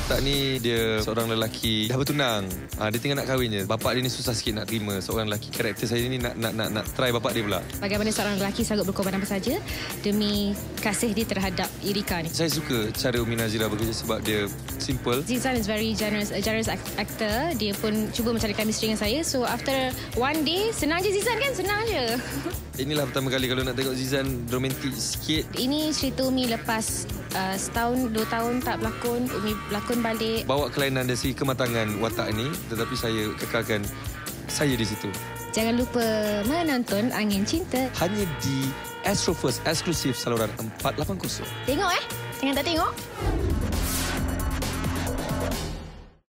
watak ni dia seorang lelaki dah bertunang. Ha, dia tinggal nak kahwin je. Bapak dia ni susah sikit nak terima seorang lelaki. Karakter saya ni nak nak nak, nak try bapak dia pula. Bagaimana seorang lelaki sanggup berkorban apa saja demi kasih dia terhadap Irika ni. Saya suka cara Umi Nazira bekerja sebab dia simple. Zizan is very generous, a generous actor. Dia pun cuba mencari chemistry dengan saya. So after one day, senang je Zizan kan? Senang je. Inilah pertama kali kalau nak tengok Zizan romantik sikit. Ini cerita Umi lepas uh, setahun, dua tahun tak berlakon. Umi berlakon balik. Bawa kelainan dari segi kematangan watak ini tetapi saya kekalkan saya di situ. Jangan lupa menonton Angin Cinta. Hanya di Astro First eksklusif saluran 480. Tengok eh. Jangan tak tengok.